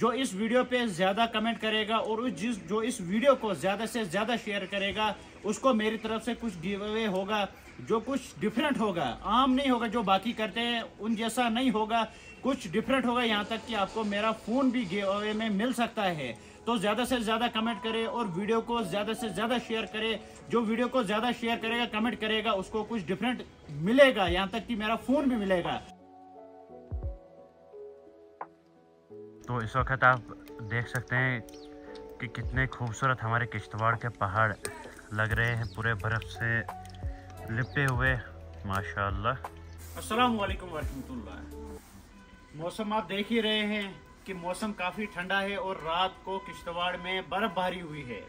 जो इस वीडियो पे ज़्यादा कमेंट करेगा और उस जिस जो इस वीडियो को ज़्यादा से ज़्यादा शेयर करेगा, उसको मेरी तरफ़ से कुछ गिव अवे होगा, जो कुछ डिफरेंट होगा, आम नहीं होगा, जो बाकी करते हैं, उन जैसा नहीं होगा, कुछ डिफरेंट होगा। यहाँ तक कि आपको मेरा फ़ोन भी गिव अवे में मिल सकता है। तो ज़्यादा से ज़्यादा कमेंट करे और वीडियो को ज़्यादा से ज़्यादा शेयर करे। जो वीडियो को ज़्यादा शेयर करेगा कमेंट करेगा, उसको कुछ डिफरेंट मिलेगा। यहाँ तक कि मेरा फ़ोन भी मिलेगा। तो इस वक्त आप देख सकते हैं कि कितने खूबसूरत हमारे किश्तवाड़ के पहाड़ लग रहे हैं, पूरे बर्फ़ से लिपटे हुए, माशाल्लाह। अस्सलाम वालेकुम वरहमतुल्लाह। मौसम आप देख ही रहे हैं कि मौसम काफ़ी ठंडा है और रात को किश्तवाड़ में बर्फबारी हुई है।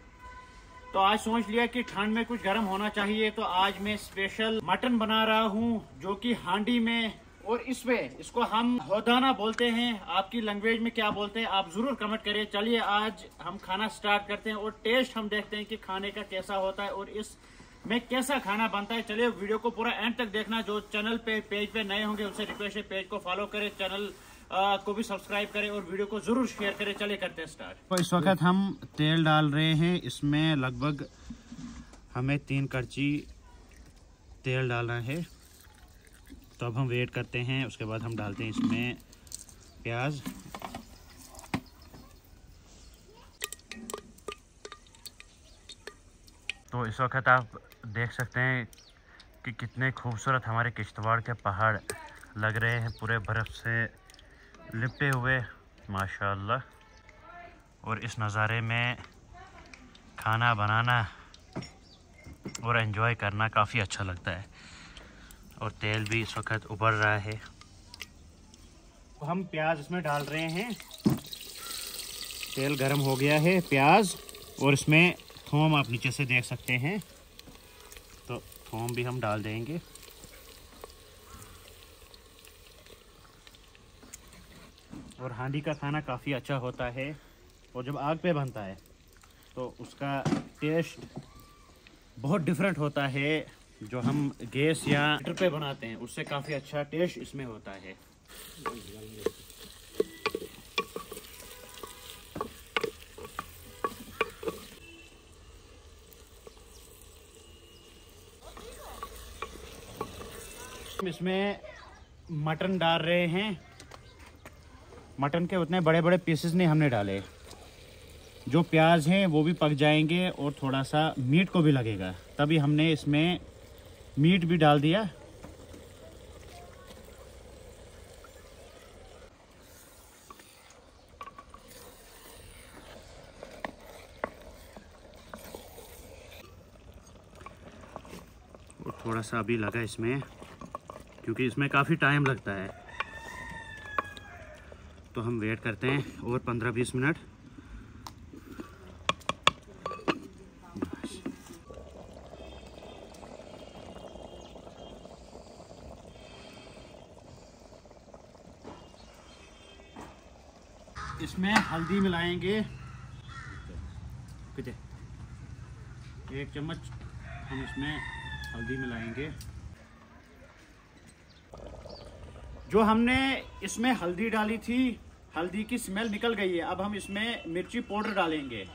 तो आज सोच लिया कि ठंड में कुछ गर्म होना चाहिए तो आज मैं स्पेशल मटन बना रहा हूँ, जो कि हांडी में और इसमें इसको हम होदाना बोलते हैं। आपकी लैंग्वेज में क्या बोलते हैं? आप ज़रूर कमेंट करिए। चलिए, आज हम खाना स्टार्ट करते हैं और टेस्ट हम देखते हैं कि खाने का कैसा होता है और इस में कैसा खाना बनता है। चलिए वीडियो को पूरा एंड तक देखना। जो चैनल पे पेज पे नए होंगे, उनसे रिक्वेस्ट है पेज को फॉलो करें चैनल को भी सब्सक्राइब करें और वीडियो को ज़रूर शेयर करें। चलिए, करते हैं स्टार्ट तो इस वक्त हम तेल डाल रहे हैं। इसमें लगभग हमें तीन करची तेल डालना है। तो अब हम वेट करते हैं, उसके बाद हम डालते हैं इसमें प्याज। तो इस वक्त आप देख सकते हैं कि कितने खूबसूरत हमारे किश्तवाड़ के पहाड़ लग रहे हैं, पूरे बर्फ़ से लिपटे हुए, माशाल्लाह। और इस नज़ारे में खाना बनाना और एंजॉय करना काफ़ी अच्छा लगता है। और तेल भी इस वक्त उबल रहा है। हम प्याज इसमें डाल रहे हैं। तेल गरम हो गया है प्याज, और इसमें थोम आप नीचे से देख सकते हैं। तो थोम भी हम डाल देंगे। और हांडी का खाना काफ़ी अच्छा होता है, और जब आग पे बनता है तो उसका टेस्ट बहुत डिफरेंट होता है। जो हम गैस या हीटर पे बनाते हैं, उससे काफ़ी अच्छा टेस्ट इसमें होता है। इसमें मटन डाल रहे हैं। मटन के उतने बड़े बड़े पीसेस नहीं हमने डाले। जो प्याज हैं, वो भी पक जाएँगे और थोड़ा सा मीट को भी लगेगा। तभी हमने इसमें मीट भी डाल दिया। और थोड़ा सा अभी लगा इसमें, क्योंकि इसमें काफ़ी टाइम लगता है। तो हम वेट करते हैं और पंद्रह बीस मिनट। इसमें हल्दी मिलाएँगे। एक चम्मच हम इसमें हल्दी मिलाएँगे। जो हमने इसमें हल्दी डाली थी, हल्दी की स्मेल निकल गई है। अब हम इसमें मिर्ची पाउडर डालेंगे।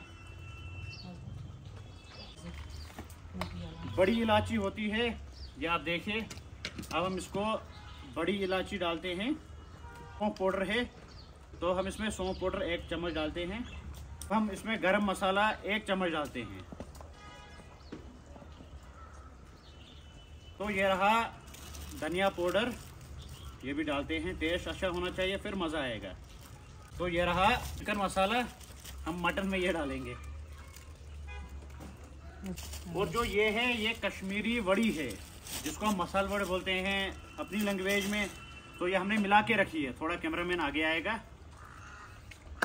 बड़ी इलायची होती है। ये आप देखिए। अब हम इसको बड़ी इलायची डालते हैं। पाउडर है। तो हम इसमें सौंफ पाउडर एक चम्मच डालते हैं। हम इसमें गरम मसाला एक चम्मच डालते हैं। तो ये रहा धनिया पाउडर ये भी डालते हैं। टेस्ट अच्छा होना चाहिए, फिर मज़ा आएगा। तो ये रहा चिकन मसाला। हम मटन में ये डालेंगे। और जो ये है, ये कश्मीरी वड़ी है, जिसको हम मसाल वड़े बोलते हैं अपनी लैंग्वेज में। तो ये हमने मिला के रखी है। थोड़ा कैमरामैन आगे आएगा।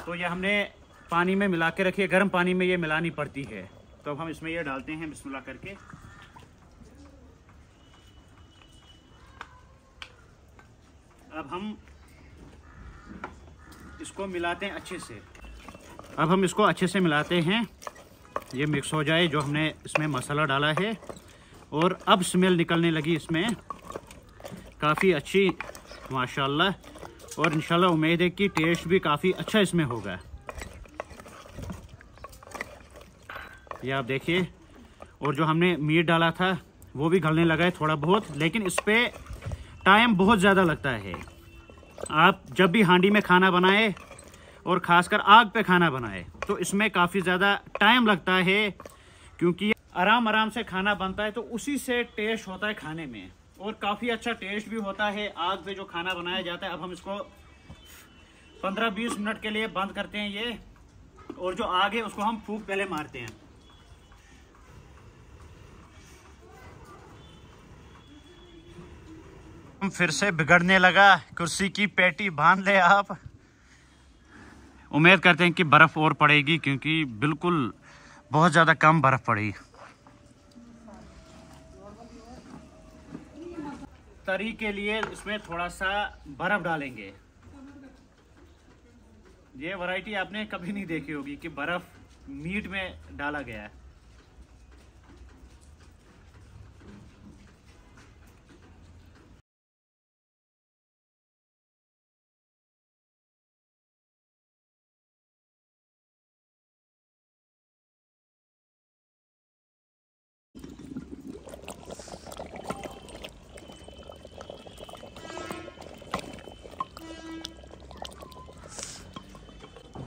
तो ये हमने पानी में मिला के रखी है। गर्म पानी में ये मिलानी पड़ती है। तो अब हम इसमें ये डालते हैं, बिस्मिल्लाह करके। अब हम इसको मिलाते हैं अच्छे से। अब हम इसको अच्छे से मिलाते हैं। ये मिक्स हो जाए, जो हमने इसमें मसाला डाला है। और अब स्मेल निकलने लगी इसमें। काफ़ी अच्छी, माशाल्लाह। और इंशाल्लाह उम्मीद है कि टेस्ट भी काफ़ी अच्छा इसमें होगा। ये आप देखिए, और जो हमने मीट डाला था, वो भी गलने लगा है थोड़ा बहुत, लेकिन इस पर टाइम बहुत ज़्यादा लगता है। आप जब भी हांडी में खाना बनाए, और ख़ासकर आग पे खाना बनाए तो इसमें काफ़ी ज़्यादा टाइम लगता है, क्योंकि आराम आराम से खाना बनता है तो उसी से टेस्ट होता है खाने में। और काफ़ी अच्छा टेस्ट भी होता है आग पे जो खाना बनाया जाता है। अब हम इसको 15-20 मिनट के लिए बंद करते हैं ये। और जो आग है, उसको हम फूक पहले मारते हैं। फिर से बिगड़ने लगा, कुर्सी की पेटी बाँध ले आप। उम्मीद करते हैं कि बर्फ़ और पड़ेगी, क्योंकि बिल्कुल बहुत ज़्यादा कम बर्फ़ पड़ी। तरी के लिए इसमें थोड़ा सा बर्फ़ डालेंगे। ये वैरायटी आपने कभी नहीं देखी होगी कि बर्फ़ मीट में डाला गया है।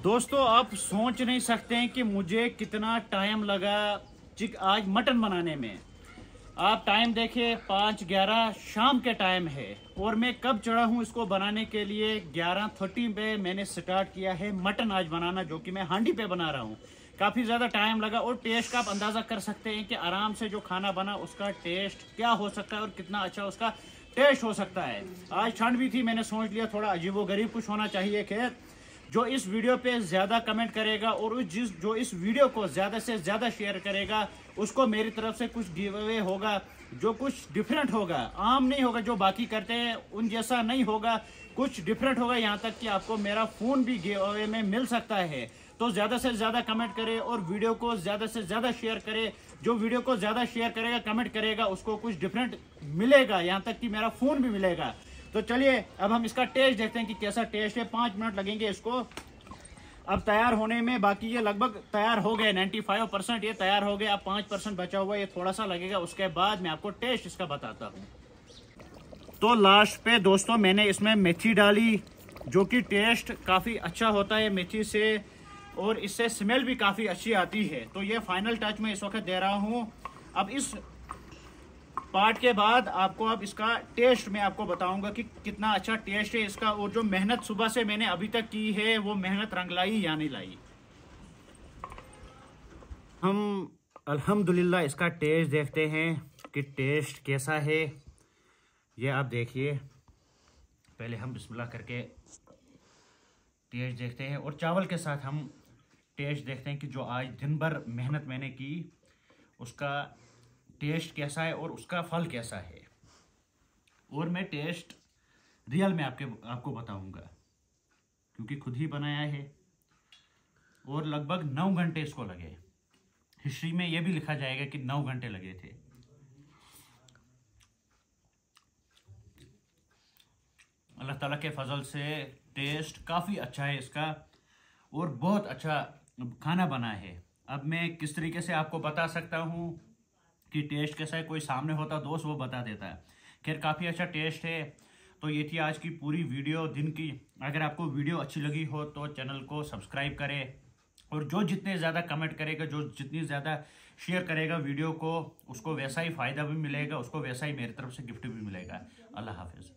दोस्तों, आप सोच नहीं सकते हैं कि मुझे कितना टाइम लगा चिक, आज मटन बनाने में। आप टाइम देखें, पाँच ग्यारह शाम के टाइम है। और मैं कब चढ़ा हूँ इसको बनाने के लिए? ग्यारह थर्टी पे मैंने स्टार्ट किया है मटन आज बनाना, जो कि मैं हांडी पे बना रहा हूँ। काफ़ी ज़्यादा टाइम लगा और टेस्ट का आप अंदाज़ा कर सकते हैं कि आराम से जो खाना बना, उसका टेस्ट क्या हो सकता है और कितना अच्छा उसका टेस्ट हो सकता है। आज ठंड भी थी, मैंने सोच लिया थोड़ा अजीबो गरीब कुछ होना चाहिए, खैर। जो इस वीडियो पे ज़्यादा कमेंट करेगा और उस जिस, जो इस वीडियो को ज़्यादा से ज़्यादा शेयर करेगा, उसको मेरी तरफ़ से कुछ गिव अवे होगा, जो कुछ डिफरेंट होगा, आम नहीं होगा, जो बाकी करते हैं, उन जैसा नहीं होगा, कुछ डिफरेंट होगा। यहाँ तक कि आपको मेरा फ़ोन भी गिव अवे में मिल सकता है। तो ज़्यादा से ज़्यादा कमेंट करे और वीडियो को ज़्यादा से ज़्यादा शेयर करे। जो वीडियो को ज़्यादा शेयर करेगा कमेंट करेगा, उसको कुछ डिफरेंट मिलेगा। यहाँ तक कि मेरा फ़ोन भी मिलेगा। तो चलिए, अब हम इसका टेस्ट देखते हैं कि कैसा टेस्ट है। पाँच मिनट लगेंगे इसको। अब तैयार होने में बाकी ये लगभग तैयार हो गए। 95 परसेंट ये तैयार हो गए। अब पाँच परसेंट बचा हुआ, ये थोड़ा सा लगेगा। उसके बाद मैं आपको टेस्ट इसका बताता हूँ। तो लास्ट पे दोस्तों, मैंने इसमें मेथी डाली, जो कि टेस्ट काफ़ी अच्छा होता है मेथी से, और इससे स्मेल भी काफ़ी अच्छी आती है। तो ये फाइनल टच मैं इस वक्त दे रहा हूँ। अब इस पार्ट के बाद आपको अब इसका टेस्ट मैं आपको बताऊँगा कि कितना अच्छा टेस्ट है इसका और जो मेहनत सुबह से मैंने अभी तक की है, वो मेहनत रंग लाई या नहीं लाई। हम अल्हम्दुलिल्लाह इसका टेस्ट देखते हैं कि टेस्ट कैसा है। ये आप देखिए। पहले हम बिस्मिल्लाह करके टेस्ट देखते हैं और चावल के साथ हम टेस्ट देखते हैं कि जो आज दिन भर मेहनत मैंने की, उसका टेस्ट कैसा है और उसका फल कैसा है? और मैं टेस्ट रियल में आपके, आपको बताऊँगा, क्योंकि खुद ही बनाया है। और लगभग नौ घंटे इसको लगे। हिस्ट्री में यह भी लिखा जाएगा कि नौ घंटे लगे थे। अल्लाह ताला के फजल से टेस्ट काफ़ी अच्छा है इसका, और बहुत अच्छा खाना बना है। अब मैं किस तरीके से आपको बता सकता हूँ? कि टेस्ट कैसा है, कोई सामने होता दोस्त वो बता देता है। खैर, काफ़ी अच्छा टेस्ट है। तो ये थी आज की पूरी वीडियो। दिन की अगर आपको वीडियो अच्छी लगी हो तो चैनल को सब्सक्राइब करें और जो जितने ज़्यादा कमेंट करेगा, जो जितनी ज़्यादा शेयर करेगा वीडियो को, उसको वैसा ही फ़ायदा भी मिलेगा, उसको वैसा ही मेरी तरफ़ से गिफ्ट भी मिलेगा। अल्लाह हाफिज़।